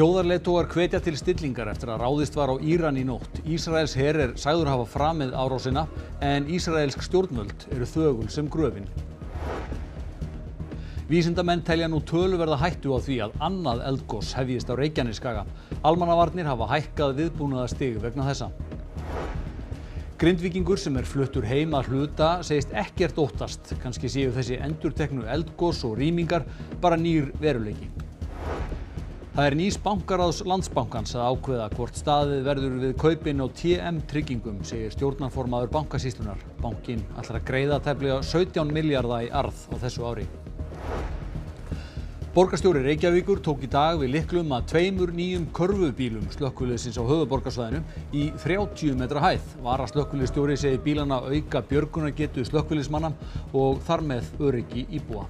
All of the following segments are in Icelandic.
Þjóðarleiðtogar hvetja til stillingar eftir að ráðist var á Íran í nótt. Ísraels her er sagður hafa framið árásina en Ísraelsk stjórnvöld eru þögul sem gröfin. Vísindamenn telja nú töluverða hættu á því að annað eldgós hefjist á Reykjaneskaga. Almannavarnir hafa hækkað viðbúnaðastig vegna þessa. Grindvíkingur sem er fluttur heim að hluta segist ekkert óttast. Kanski séu þessi endurteknu eldgós og rýmingar bara nýr veruleiki. Það er nýs bankaráðs Landsbankans að ákveða hvort staðið verður við kaupin á TM tryggingum, segir stjórnarformaður bankasýslunar. Bankin ætlar að greiða tæplega 17 miljardar í arð á þessu ári. Borgarstjóri Reykjavíkur tók í dag við liklum að tveimur nýjum körfubílum slökkviliðsins á höfuborgarsvæðinu í 30 metra hæð. Vara slökkviliðsstjóri segir bílana auka björgunargetu slökkviliðsmanna og þar með öryggi íbúa.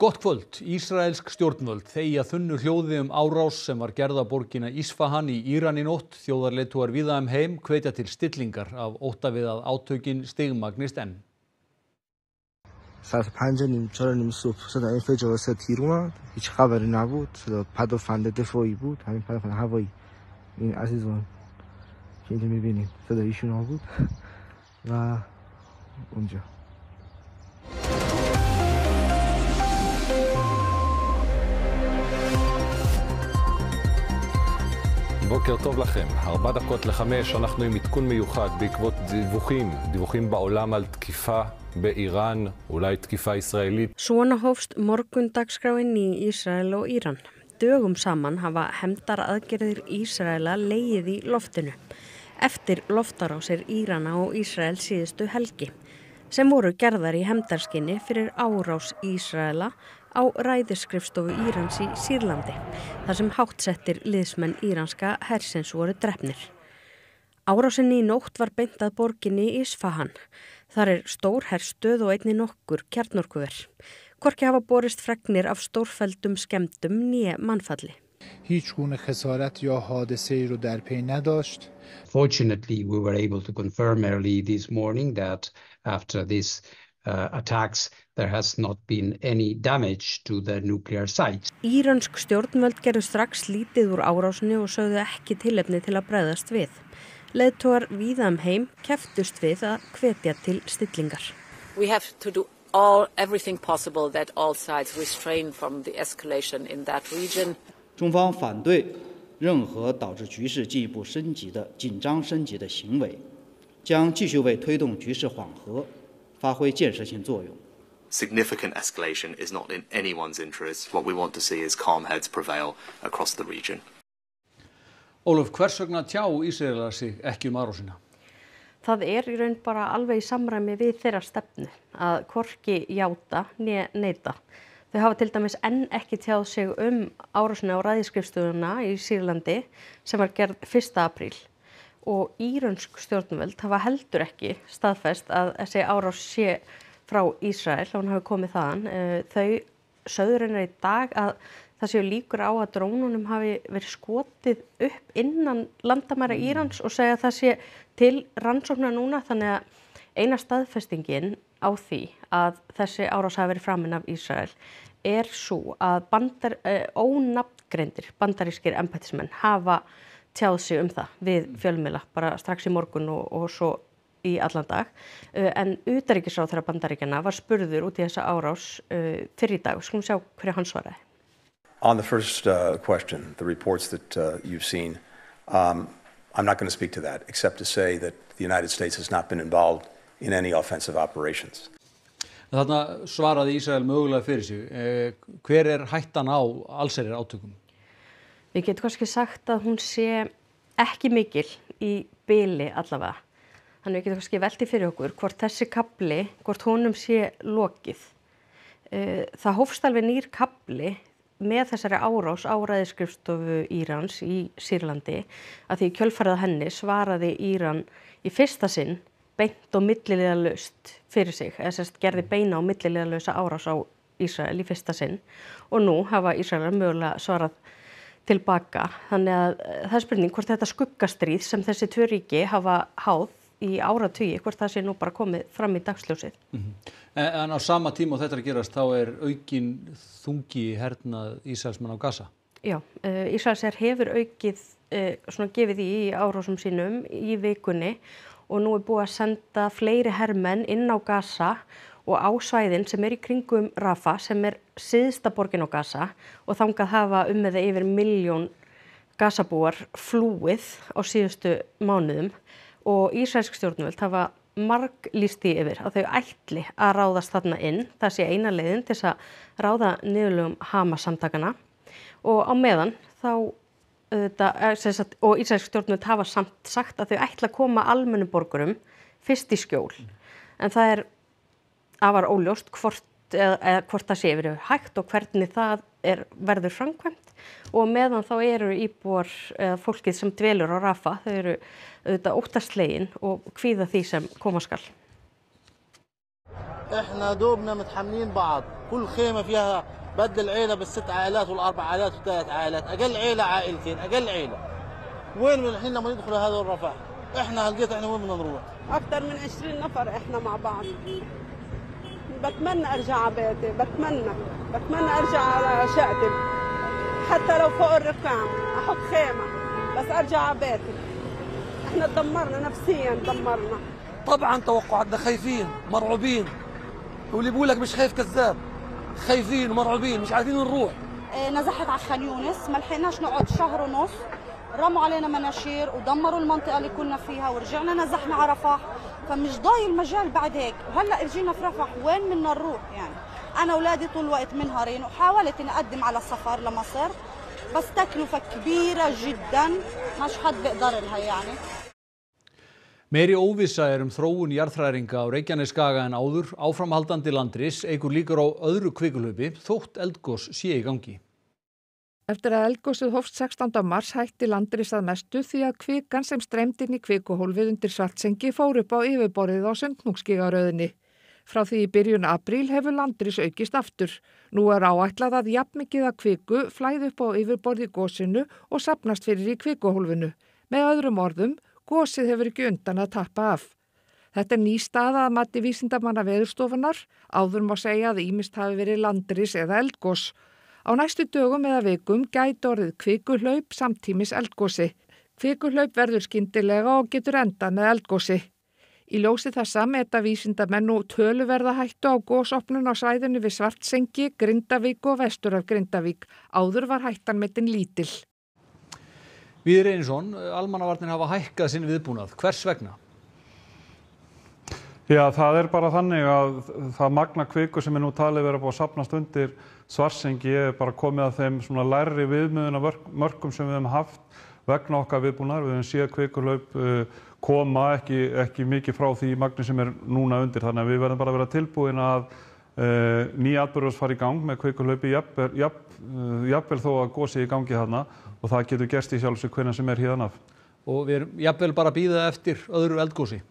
Gott kvöld. Ísraelsk stjórnvöld þegja þunnu hljóði um árás sem var gerða borgina Ísfahan í Íran í nótt. Þjóðarleituar viða um heim hvetja til stillingar af ótta við að átökin stigmagnist enn. בוקר טוב לכם, ארבע דקות לחמש, אנחנו עם עדכון מיוחד בעקבות דיווחים, דיווחים בעולם על תקיפה באיראן, אולי תקיפה ישראלית. Svona hófst morgundagsgráin í Ísrael og Íran. Dögum saman hafa hemdar aðgerðir Ísraela leið í loftinu eftir loftarásir Írana og Ísrael síðustu helgi sem voru gerðar í hemdarskinni fyrir árás Ísraela á ræðisskrifstofu Írans í Sýrlandi þar sem hátsettir liðsmenn íranska hersins voru drefnir. Árásinni í nótt var beintað borginni í Isfahan. Þar er stór herrstöð og einni nokkur kjarnorkuver. Korki hafa borist fregnir af stórfældum skemdum nýje mannfalli. Fortunately we were able to confirm early this morning that after this attacks, there has not been any damage to the nuclear sites. Íransk stjórnvöld gerðu strax lítið úr árásinni og sögðu ekki tilefni til að bregðast við. Leðtóar víðam um heim keftust við að hvetja til stillingar. We have to do all everything possible that all sides restrain from the escalation in that region. 中方反对任何导致局势进一步升级的紧张升级的行为，将继续为推动局势缓和 发挥建设性作用。 Significant escalation is not in anyone's interest. What we want to see is calm heads prevail across the region. Ólaf, hvers vegna tjá Ísraelar sig ekki um árásina? Það er í raun bara alveg í samræmi við þeirra stefnu að korki játa nýja neyta. Þau hafa til dæmis enn ekki tjáð sig um árásina á ræðiskrifstofuna í Sýrlandi sem var gerð 1. apríl og írönsk stjórnvöld hafa heldur ekki staðfest að þessi árás sé frá Ísrael, hún hafi komið þaðan. Þau söður hennar í dag að það séu líkur á að drónunum hafi verið skotið upp innan landamæra Írans og segja að það sé til rannsóknar núna þannig að eina staðfestingin á því að þessi árás hafi verið framinn af Ísrael er svo að bandar, eh, ónafngreindir bandarískir embættismenn hafa tjáð sig um það við fjölmila bara strax í morgun og, og svo í allan dag uh, en utaríkisráð þeirra bandaríkjana var spurður út í þessa árás uh, fyrir í dag, skulum sjá hverju hann svaraði. On the first uh, question, the reports that uh, you've seen, um, I'm not going to speak to that, except to say that the United States has not been involved in any offensive operations. Þarna svaraði Ísrael mögulega fyrir sig. Eh, hver er hættan á allserir átökum? Við getum kannski sagt að hún sé ekki mikil í byli allavega. Þannig við getum kannski velti fyrir okkur hvort þessi kapli, hvort honum sé lokið. Það hófst alveg nýr kapli með þessari árás áræðiskrifstofu Írans í Sýrlandi að því kjölfarað henni svaraði Íran í fyrsta sinn beint og millilega löst fyrir sig, eða sérst gerði beina og millilega lösa árás á Ísrael í fyrsta sinn og nú hafa Ísraelar mögulega svarað tilbaka. Þannig að eh, það er spurning hvort þetta skuggastríð sem þessi tvö ríki hafa háð í áratugi, hvort það sé nú bara komið fram í dagsljósið. En, en á sama tíma og þetta er að gerast þá er aukin þungi hernað Ísraelsmann á Gaza. Já, uh, Ísraelser hefur aukið, uh, svona gefið í árásum sínum í vikunni og nú er búið að senda fleiri hermenn inn á Gaza og á svæðin sem er í kringum Rafa sem er siðsta borgin á Gaza og þangað hafa um með yfir miljón Gazabúar flúið á síðustu mánuðum og Ísraelsk stjórnvöld hafa marg lísti yfir að þau ætli að ráðast þarna inn. Það sé eina leiðin til þess að ráða niðurlegum Hamas samtakana og á meðan þá auðvitað, eh, sagt, og Ísraelsk stjórnvöld hafa samt sagt að þau ætla að koma almennum borgurum fyrst í skjól. En það er afar óljóst hvort, eða, eða hvort það sé yfir hægt og hvernig það er, verður framkvæmt og meðan þá eru íbúar eða fólkið sem dvelur á Rafa, þau eru auðvitað óttaslegin og kvíða því sem koma skall. احنا دوبنا متحملين بعض كل خيمه فيها بدل عيله بالست عائلات والاربع عائلات والثلاث عائلات اقل عيله عائلتين اقل عيله وين من الحين لما ندخل هذا الرفح احنا هلقيت احنا وين بدنا نروح أكثر من 20 نفر إحنا مع بعض بتمنى أرجع على بيتي بتمنى بتمنى أرجع على شقتي. حتى لو فوق الركام أحط خيمة بس أرجع على بيتي. إحنا تدمرنا نفسيا تدمرنا طبعا توقعاتنا خايفين مرعوبين. واللي بيقول لك مش خايف كذاب. خايفين ومرعوبين مش عارفين نروح. آه، نزحت على خان يونس ما لحقناش نقعد شهر ونص. رموا علينا مناشير ودمروا المنطقة اللي كنا فيها ورجعنا نزحنا على رفح فمش ضايل المجال بعد هيك وهلا اجينا في رفح وين بدنا نروح يعني انا اولادي طول الوقت منهارين وحاولت اني اقدم على السفر لمصر بس تكلفه كبيره جدا مش حد بيقدر لها يعني Meiri óvissa er um þróun jarðhræringa á Reykjaneskaga en áður, áframhaldandi landris, eigur líkur á öðru kvikulöpi þótt eldgós sé í gangi. Eftir að eldgósið hófst 16. mars hætti landris að mestu því að kvikan sem streymd inn í kvikuhólfið undir svartsengi fór upp á yfirborðið á sundnúkskigaröðinni. Frá því í byrjun apríl hefur landris aukist aftur. Nú er áætlað að jafnmikið að kviku flæði upp á yfirborði gósinu og sapnast fyrir í kvikuhólfinu. Með öðrum orðum, gósið hefur ekki undan að tappa af. Þetta er ný staða að mati vísindamanna veðurstofunar. Áður má segja að ímist hafi verið landris eða eldgós. Á næstu dögum eða vikum gæti orðið kvikuhlaup samtímis eldgósi. Kvikuhlaup verður skyndilega og getur enda með eldgósi. Í ljósi þessa meta vísindamenn og töluverða hættu á gósopnun á svæðinu við Svartsengi, Grindavík og vestur af Grindavík. Áður var hættan metin lítill. Viður Einarsson, almannavarnir hafa hækkað sinn viðbúnað. Hvers vegna? Já, það er bara þannig að það magna kviku sem er nú talið verið að búið að sapnast undir svarsengi er bara komið að þeim svona lærri viðmiðuna mörgum sem við hefum haft vegna okkar viðbúnar. Við hefum séð kvikulaup uh, koma ekki, ekki mikið frá því magni sem er núna undir. Þannig að við verðum bara að vera tilbúin að uh, nýja atbyrjus fara í gang með kvikulaupi jafnvel, jafn, jafnvel þó að gósi í gangi þarna og það getur gerst í sjálfsög hvernig sem er híðan af. Og við erum jafnvel bara að býða eftir öðru eldgósi.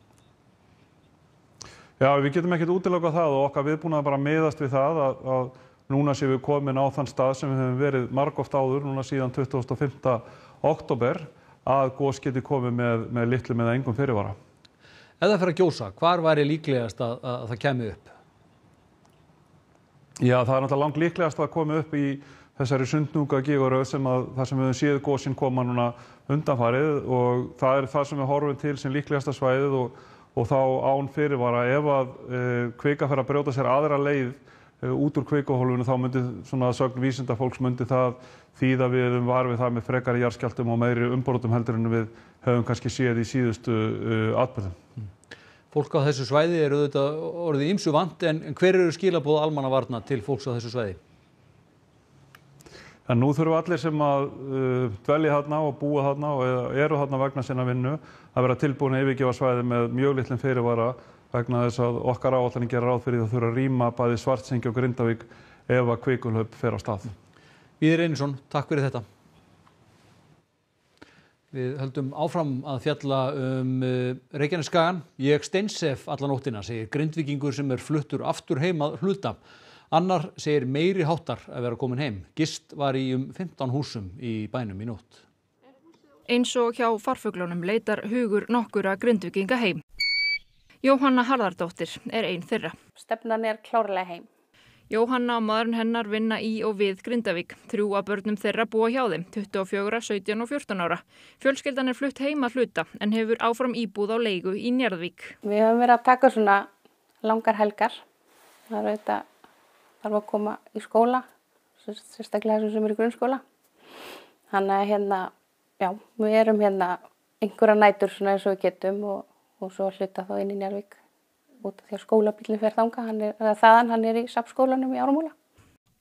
Já, við getum ekkert útilöka það og okkar viðbúnað bara miðast við það að, að núna séum við komin á þann stað sem við hefum verið margóft áður, núna síðan 25. oktober, að gós geti komið með, með litlu með engum fyrirvara. Ef það fyrir að gjósa, hvar væri líklegast að, að það kemur upp? Já, það er náttúrulega langt líklegast að koma upp í þessari sundnúka gíguröð sem að það sem við séð gósin koma núna undanfarið og það er það sem við horfum til sem líklegasta svæðið og og þá án fyrirvara ef að e, kvika fer að brjóta sér aðra leið e, út úr kvikuhólfinu þá myndi svona sögn vísinda fólks myndi það þýða við um varfið það með frekari jarðskjáltum og meiri umbrotum heldur en við höfum kannski séð í síðustu e, atbyrðum. Fólk á þessu svæði eru auðvitað orðið ímsu vant en hver eru skilabóð almannavarna til fólks á þessu svæði? En nú þurfum allir sem að uh, dvelja þarna og búa þarna og eru þarna vegna sinna vinnu að vera tilbúin að yfirgefa svæði með mjög litlum fyrirvara vegna þess að okkar áallanir gera ráð fyrir það þurfa að rýma bæði Svartsengi og Grindavík ef að kvikulhaupp fer á stað. Víðir Einarsson, takk fyrir þetta. Við höldum áfram að fjalla um uh, Reykjaneskagan. Ég steinsef alla nóttina, segir grindvikingur sem er fluttur aftur heimað hluta. Annar segir meiri háttar að vera komin heim. Gist var í um 15 húsum í bænum í nótt. Eins og hjá farfuglunum leitar hugur nokkura grindvikinga heim. Jóhanna Harðardóttir er einn þeirra. Stefnan er klárlega heim. Jóhanna og maðurinn hennar vinna í og við Grindavík. Þrjú að börnum þeirra búa hjá þeim, 24, 17 og 14 ára. Fjölskyldan er flutt heim að hluta en hefur áfram íbúð á leigu í Njarðvík. Við höfum verið að taka svona langar helgar. Það er auðvitað þarf að koma í skóla, sérstaklega þessum sem eru í grunnskóla. Þannig að hérna, já, við erum hérna einhverja nætur svona eins og við getum og, og svo hluta þá inn í Njarðvík út af því að skólabillin fer þanga, hann er, þaðan hann er í sapskólanum í Árumúla.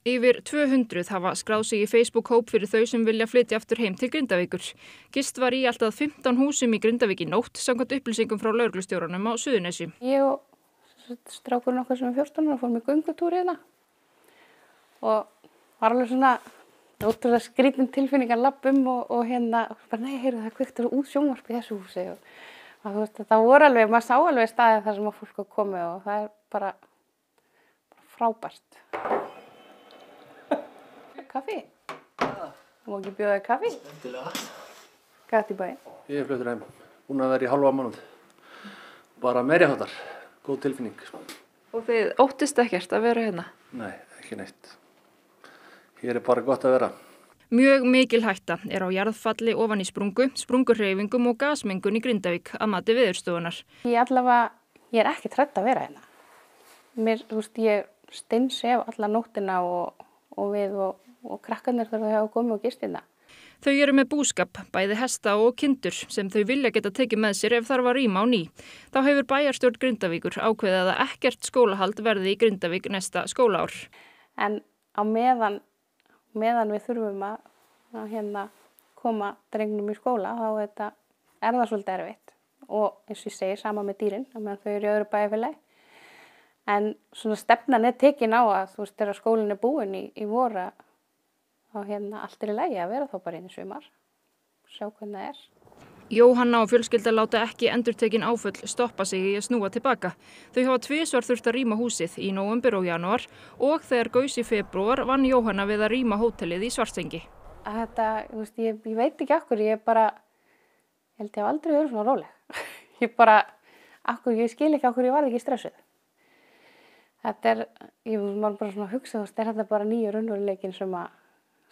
Yfir 200 hafa skráð sig í Facebook-hóp fyrir þau sem vilja flytja aftur heim til Grindavíkur. Gist var í alltaf 15 húsum í Grindavík í nótt samkvæmt upplýsingum frá lauglustjórunum á Suðunessu. Ég og strákurinn okkar sem er 14 og fórum í gungutúri hérna og var alveg svona ótrúlega skrítin tilfinningar lappum og, og hérna, bara nei, heyrðu það kviktur út sjónvarp í þessu húsi og og þú veist það voru alveg, maður sá alveg staðið þar sem að fólk var komið og það er bara, bara frábært Kaffi? Þú má ekki bjóða þig kaffi? Endilega Gæti bæinn? Ég er fluttur heim, búin að vera í halva mánuð bara meiri hátar, góð tilfinning Og þið óttist ekkert að vera hérna? Nei, ekki neitt Hér er bara gott að vera Mjög mikil hætta er á jarðfalli ofan í sprungu, sprungurreyfingum og gasmengun í Grindavík að mati viðurstofunar. Ég allavega, ég er ekki trætt að vera hérna. Mér, þú veist, ég steinsef alla nóttina og, og við og, og krakkarnir þarf að hafa komið og gist hérna. Þau eru með búskap, bæði hesta og kindur sem þau vilja geta tekið með sér ef þar var rýma á ný. Þá hefur bæjarstjórn Grindavíkur ákveðið að ekkert skólahald verði í Grindavík næsta skólaár. En á meðan meðan við þurfum að, að hérna, koma drengnum í skóla þá þetta, er það svolítið erfitt. Og eins og ég segi sama með dýrin meðan þau eru í öðru bæjarfélagi. En svona stefnan er tekin á að þú veist þegar skólinn er búin í, í voru þá hérna allt er í lægi að vera þá bara inn í sumar. Sjá hvernig það er Jóhanna og fjölskylda láta ekki endurtekin áföll stoppa sig í að snúa tilbaka. Þau hafa tvísvar þurft að rýma húsið í nóvembur og januar og þegar gaus í februar vann Jóhanna við að rýma hótelið í Svartsengi. Þetta, veist, ég, ég veit ekki akkur, ég bara, ég held ég hef aldrei verið svona róleg. Ég bara, akkur, ég skil ekki akkur, ég var ekki stressuð. Þetta er, ég var bara svona að hugsa, þú veist, er þetta bara nýju raunveruleikin sem,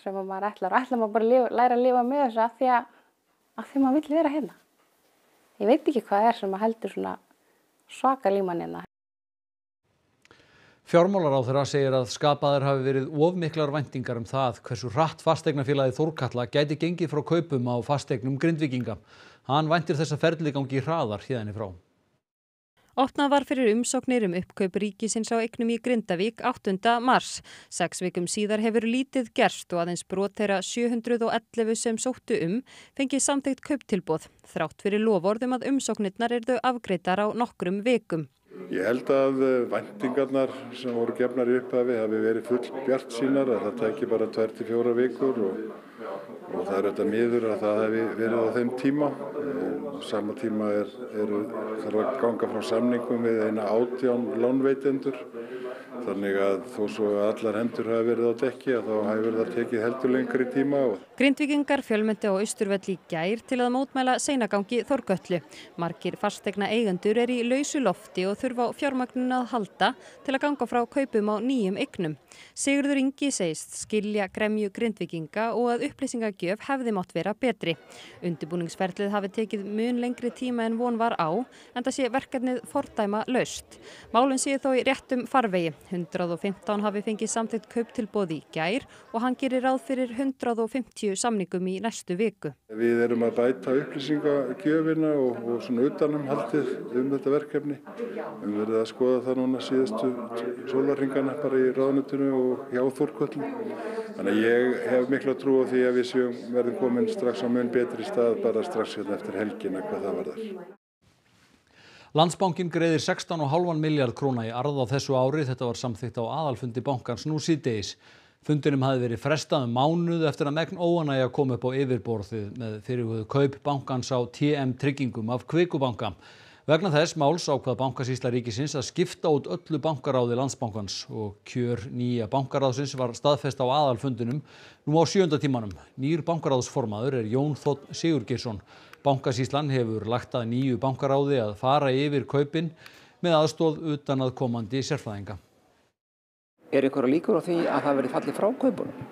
sem að maður ætlar og ætlar maður bara að læra að lifa með þessu að því að af því maður vill vera hérna. Ég veit ekki hvað er sem að heldur svona svaka líman hérna. Fjármálaráþurra segir að skapaðar hafi verið ofmiklar væntingar um það hversu hratt fastegnafélagi Þórkalla gæti gengið frá kaupum á fastegnum grindvikinga. Hann væntir þessa ferli gangi hraðar hérðinni frá. Opnað var fyrir umsóknir um uppkaup ríkisins á eignum í Grindavík 8. mars. Seks vikum síðar hefur lítið gerst og aðeins brot þeirra 711 sem sóttu um fengið samþygt kauptilbóð. Þrátt fyrir lofórðum að umsóknirnar er þau afgreitar á nokkrum vikum. Ég held að vendingarnar sem voru gefnar í upphafi hafi verið full bjart sínar að það tæki bara 2-4 vikur og, og það er auðvitað miður að það hefði verið á þeim tíma. Sama tíma er, er, þarf að ganga frá samningum við eina átján lánveitendur þannig að þó svo að allar hendur hafi verið á dekki að þá hefur það tekið heldur lengri tíma. Grindvikingar fjölmyndi á Austurvelli í gær til að mótmæla seinagangi Þorgöllu. Margir fastegna eigendur er í lausu lofti og þurfa á fjármagnun að halda til að ganga frá kaupum á nýjum eignum. Sigurður Ingi segist skilja gremju grindvikinga og að upplýsingagjöf hefði mátt vera betri. Undibúningsferlið hafi tekið mun lengri tíma en von var á en það sé verkefnið fordæma laust. Málun sé þó í réttum farvegi. 115 hafi fengið samþygt kauptilbóði í gær og hann gerir ráð fyrir 150 samningum í næstu viku. Við erum að bæta upplýsingagjöfina og, og svona utanumhaldið um þetta verkefni. Við verðum að skoða það núna síðustu sólarringana bara í ráðnutinu og hjá Þórkvöldum. Þannig að ég hef miklu að trúa því að við séum verðum komin strax á mun betri stað bara strax hérna eftir helgina hvað það varðar. Landsbankin greiðir 16,5 miljard króna í arð á þessu ári. Þetta var samþykkt á aðalfundi bankans nú síðdeis. Fundinum hafi verið frestað um mánuð eftir að megn óanægja kom upp á yfirborðið með fyrirhuguðu kaup bankans á TM tryggingum af Kvikubanka. Vegna þess máls ákvað bankasýsla ríkisins að skipta út öllu bankaráði landsbankans og kjör nýja bankaráðsins var staðfest á aðalfundinum nú á sjönda tímanum. Nýr bankaráðsformaður er Jón Þótt Sigurgeirsson. Bankasýslan hefur lagt að nýju bankaráði að fara yfir kaupin með aðstóð utan að komandi sérfræðinga. Er einhverja líkur á því að það verði fallið frá kaupunum?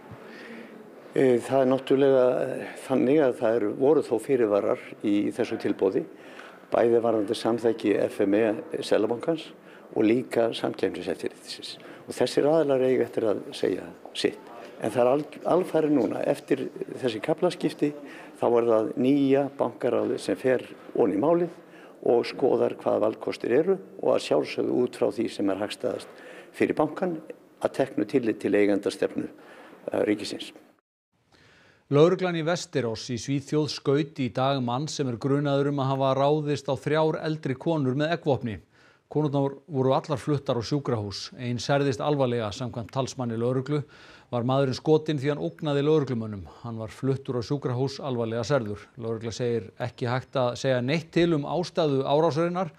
Eh, Það er náttúrulega þannig að það eru, voru þó fyrirvarar í þessu tilbóði, bæði varandi samþækki FME Selabankans og líka samkjæmniseftirriðsins. Og þessir aðlar eiga eftir að segja sitt. En það er al, alfæri núna, eftir þessi kaplaskipti, þá er það nýja bankaráði sem fer onni málið og skoðar hvað valdkostir eru og að sjálfsögðu út frá því sem er hagstaðast fyrir bankan að teknu tillit til eigandastefnu uh, ríkisins. Lauruglan í Vestirós í Svíþjóð skaut í dag mann sem er grunaður um að hafa ráðist á þrjár eldri konur með eggvopni. Konurnar voru allar fluttar á sjúkrahús. Einn særðist alvarlega samkvæmt talsmanni lauruglu. Var maðurinn skotinn því hann ógnaði lauruglumönnum. Hann var fluttur á sjúkrahús alvarlega særður. Laurugla segir ekki hægt að segja neitt til um ástæðu árásarinnar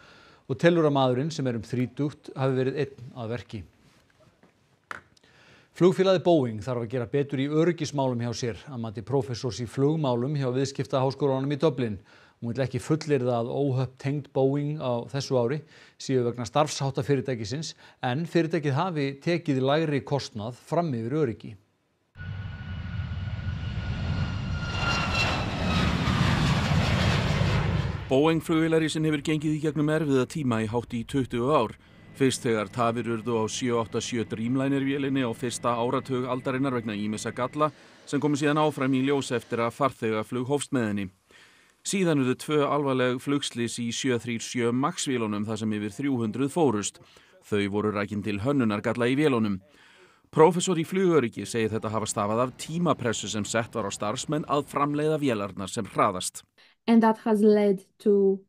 og telur að maðurinn sem er um þrítugt hafi verið einn að verki. Flugfélagið Boeing þarf að gera betur í öryggismálum hjá sér að mati prófessors í flugmálum hjá viðskiptaháskólanum í Dublin. Hún vil ekki fullirða að óhöpp tengd Boeing á þessu ári síðu vegna starfshátta fyrirtækisins en fyrirtækið hafi tekið lægri kostnað fram yfir öryggi. Boeing flugvélarísin hefur gengið í gegnum erfiða tíma í hátt í 20 ár. Fyrst þegar tafir urðu á 787 Dreamliner vélinni á fyrsta áratug aldarinnar vegna ímessa galla sem komi síðan áfram í ljós eftir að farþegaflug hófst með henni. Síðan urðu tvö alvarleg flugslis í 737 MAX vélunum þar sem yfir 300 fórust. Þau voru rækinn til hönnunar galla í vélunum. Professor í flugöryggi segir þetta hafa stafað af tímapressu sem sett var á starfsmenn að framleiða vélarnar sem hraðast. and that has led to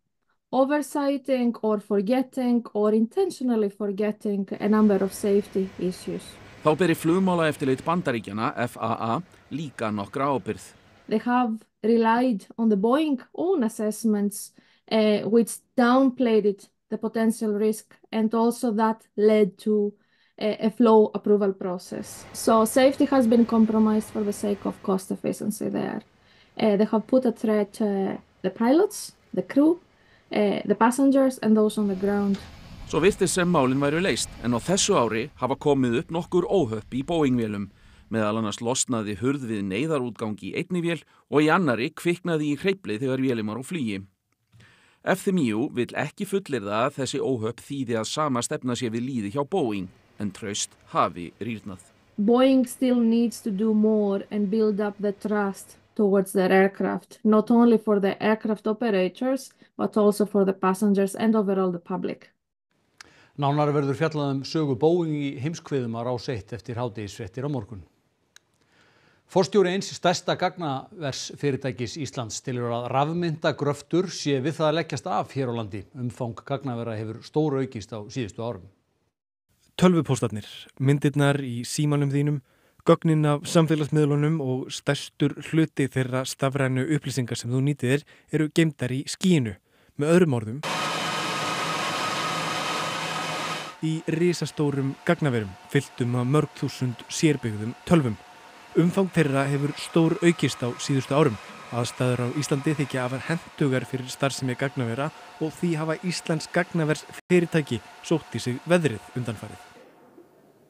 oversighting or forgetting or intentionally forgetting a number of safety issues. Þá beri flugmála eftirlit bandaríkjana, FAA, líka nokkra ábyrð. They have relied on the Boeing own assessments, uh, which downplayed the potential risk, and also that led to a, a flow approval process. So safety has been compromised for the sake of cost efficiency there. Uh, they have put at threat uh, the pilots, the crew, uh, the passengers and those on the ground. Svo virtist sem málin væru leist en á þessu ári hafa komið upp nokkur óhöpp í Boeing-vélum. Meðal annars losnaði hurð við neyðarútgangi í einni vél og í annari kviknaði í hreiplið þegar vélum var á flugi. FMU vill ekki fullir það að þessi óhöpp þýði að sama stefna sé við líði hjá Boeing en traust hafi rýrnað. Boeing still needs to do more and build up the trust towards their aircraft, not only for the aircraft operators, but also for the passengers and overall the public. Nánar verður fjallað um sögu Boeing í heimskviðum að rás eitt eftir hádegisfrettir á morgun. Forstjóri eins stærsta gagnavers fyrirtækis Íslands tilur að rafmyndagröftur sé við það að leggjast af hér á landi. Umfang gagnavera hefur stóru aukist á síðustu árum. Tölvupóstarnir, myndirnar í símanum þínum, gögnin af samfélagsmiðlunum og stærstur hluti þeirra stafrænu upplýsingar sem þú nýtið eru geimdar í skíinu. Með öðrum orðum í risastórum gagnaverum fylltum af mörg þúsund sérbyggðum tölvum. Umfang þeirra hefur stór aukist á síðustu árum. Aðstæður á Íslandi þykja afar hendugar fyrir starfsemi gagnavera og því hafa Íslands gagnavers fyrirtæki sótt í sig veðrið undanfarið.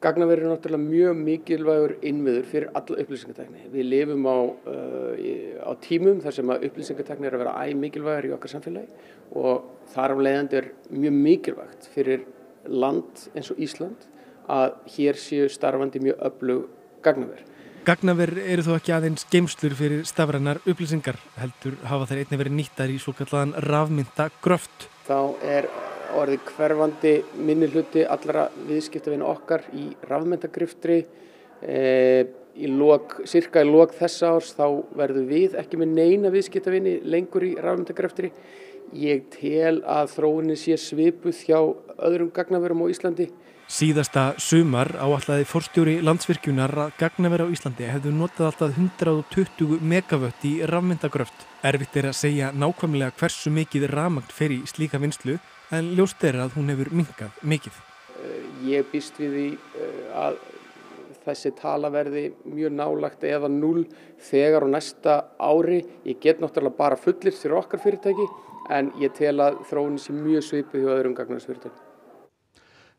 Gagnaveri er náttúrulega mjög mikilvægur innviður fyrir alla upplýsingatekni. Við lifum á, uh, á tímum þar sem upplýsingatekni er að vera æ mikilvægur í okkar samfélagi og þar af leiðandi er mjög mikilvægt fyrir land eins og Ísland að hér séu starfandi mjög öflug gagnaver. Gagnaver eru þó ekki aðeins geimslur fyrir stafrænar upplýsingar, heldur hafa þeir einnig verið nýttar í svo kallaðan rafmynda gröft. Þá er orðið hverfandi minni hluti allra viðskiptavina okkar í rafmyndagriftri. E, í lok, cirka í lok þessa árs þá verðum við ekki með neina viðskiptavini lengur í rafmyndagriftri. Ég tel að þróunin sé svipuð hjá öðrum gagnaverum á Íslandi. Síðasta sumar áallaði forstjóri landsvirkjunar að gagnavera á Íslandi hefðu notað alltaf 120 megavött í rafmyndagröft. Erfitt er að segja nákvæmlega hversu mikið rafmagn fer í slíka vinslu en ljóst er að hún hefur minkað mikið. Ég býst við því eh, að þessi tala verði mjög nálagt eða null þegar á næsta ári. Ég get náttúrulega bara fullir fyrir okkar fyrirtæki en ég tel að þróunin sé mjög svipið hjá öðrum gagnarsfyrirtæki.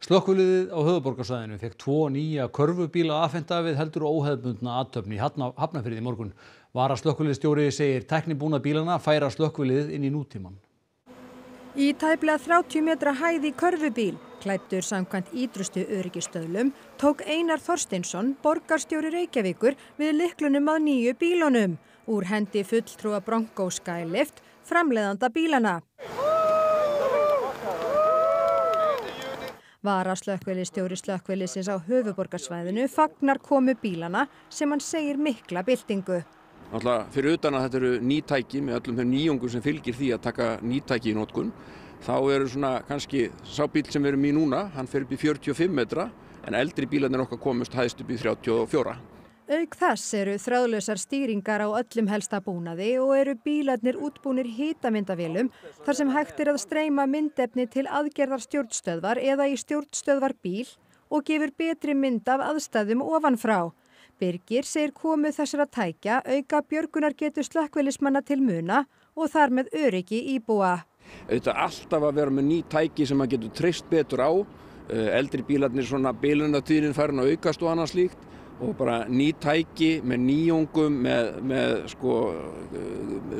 Slökkviliðið á höfuborgarsvæðinu fekk tvo nýja körfubíla afhenta við heldur óheðbundna aðtöfn í Hafnafyrði morgun. Vara slökkviliðstjóri segir teknibúna bílana færa slökkviliðið inn í nútíman. Í tæplega 30 metra hæði körfubíl, klæptur samkvæmt ídrustu öryggistöðlum, tók Einar Þorsteinsson, borgarstjóri Reykjavíkur, við liklunum að nýju bílunum. Úr hendi fulltrúa Bronco Skylift, framleiðanda bílana. Vara slökkvilistjóri slökkvilisins á höfuborgarsvæðinu fagnar komu bílana sem hann segir mikla byltingu. Náttúrulega fyrir utan að þetta eru nýtæki með öllum þeim nýjungum sem fylgir því að taka nýtæki í nótkun þá eru svona kannski sá bíl sem við erum í núna, hann fer upp í 45 metra en eldri bílarnir okkar komust hæðst upp í 34. Auk þess eru þráðlausar stýringar á öllum helsta búnaði og eru bílarnir útbúnir hitamyndavélum þar sem hægt er að streyma myndefni til aðgerðar stjórnstöðvar eða í stjórnstöðvar bíl og gefur betri mynd af aðstæðum ofanfrá. Birgir segir komu þessara tækja auka björgunar getur slökkvelismanna til muna og þar með öryggi íbúa. Auðvitað alltaf að vera með ný tæki sem maður getur treyst betur á, eldri bílarnir svona bílunatíðin farin að aukast og annað slíkt og bara ný tæki með nýjungum, með, með sko,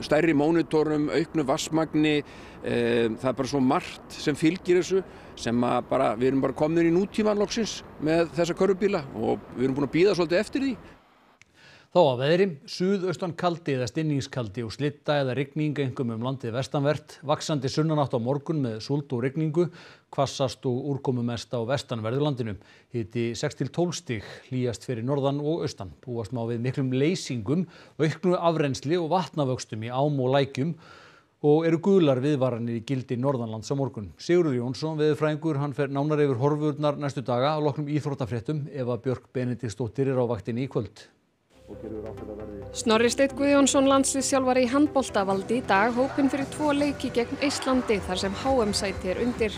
stærri mónitorum, auknu vassmagni, e, það er bara svo margt sem fylgir þessu sem bara, við erum bara komin í nútíman loksins með þessa körubíla og við erum búin að býða svolítið eftir því. Þá að veðri, suðaustan kaldi eða stinningskaldi og slitta eða rigning engum um landið vestanvert, vaksandi sunnanátt á morgun með súld og rigningu, kvassast og úrkomumest á vestanverðurlandinu. Hiti 6-12 stig hlýjast fyrir norðan og austan. Búast má við miklum leysingum, auknu afrensli og vatnavöxtum í ám og lækjum og eru gular viðvaranir í gildi norðanlands á morgun. Sigurður Jónsson, veðurfræðingur, hann fer nánar yfir horfurnar næstu daga á loknum íþróttafréttum ef að Björk Benediktsdóttir er á vaktinni í kvöld. Snorri Steit Guðjónsson landslýsjálfari í handbolta valdi í dag hópin fyrir tvo leiki gegn Íslandi þar sem HM sæti er undir.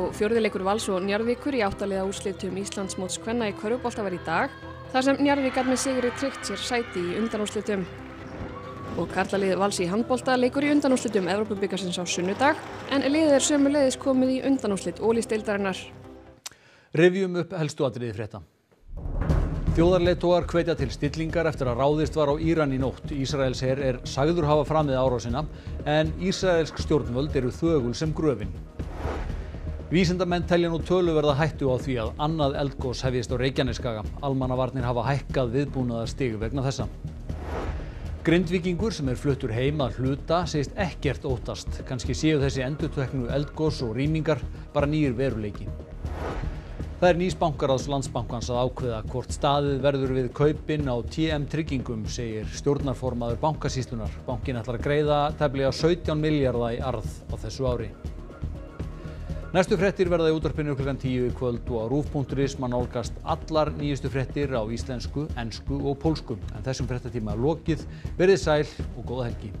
Og fjörðileikur Vals og Njarðvíkur í áttaliða úrslitum Íslandsmóts kvenna í Körubolta var í dag þar sem Njarðvíkar með sigri tryggt sér sæti í undanúrslitum. Og karlalið Vals í handbolta leikur í undanúrslitum Evrópubikarsins á sunnudag en liðið er sömuleiðis komið í undanúrslit ólýsteildarinnar. Revjum upp helstu atriði frétta. Þjóðarleitógar hvetja til stillingar eftir að ráðist var á Íran í nótt. Ísraels her er sagður hafa framið árásina en Ísraelsk stjórnvöld eru þögul sem gröfin. Vísindamenn telja nú töluverða hættu á því að annað eldgós hefjist á Reykjaneskaga. Almannavarnir hafa hækkað viðbúnaðar stig vegna þessa. Grindvíkingur sem er fluttur heim að hluta segist ekkert óttast. Kanski séu þessi endurtveknu eldgós og rýmingar bara nýjir veruleiki. Það er nýs bankaráðs landsbankans að ákveða hvort staðið verður við kaupin á TM tryggingum, segir stjórnarformaður bankasýslunar. Bankin ætlar að greiða tæplega 17 miljardar í arð á þessu ári. Næstu fréttir verða í útvarpinu klukkan 10 í kvöld og á rúf.is mann nálgast allar nýjustu fréttir á íslensku, ensku og pólsku. En þessum fréttatíma er lokið. Verðið sæl og góða helgi.